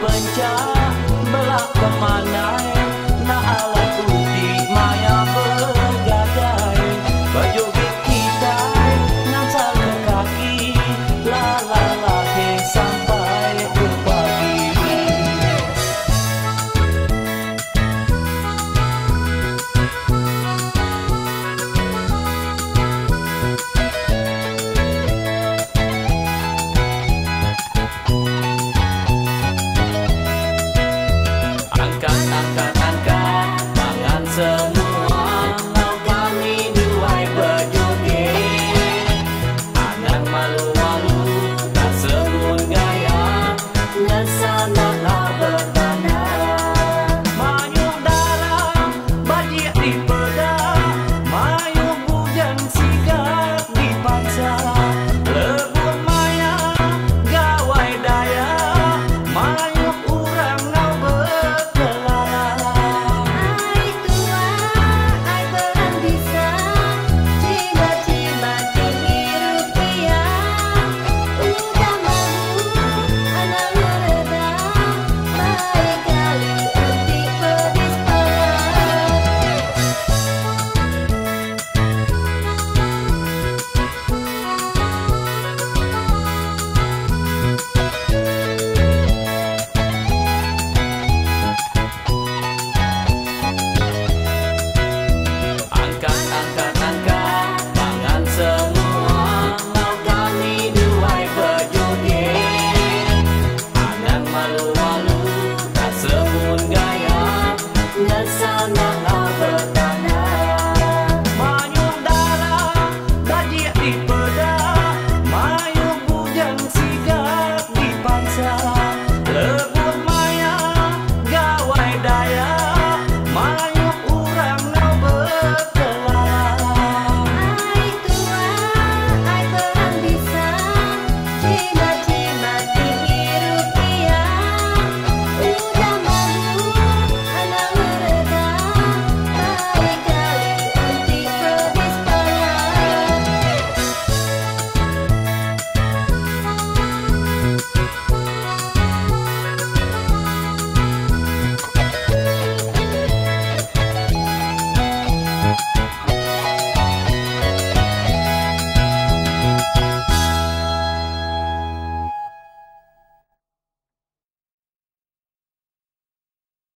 pecah belak ke mana?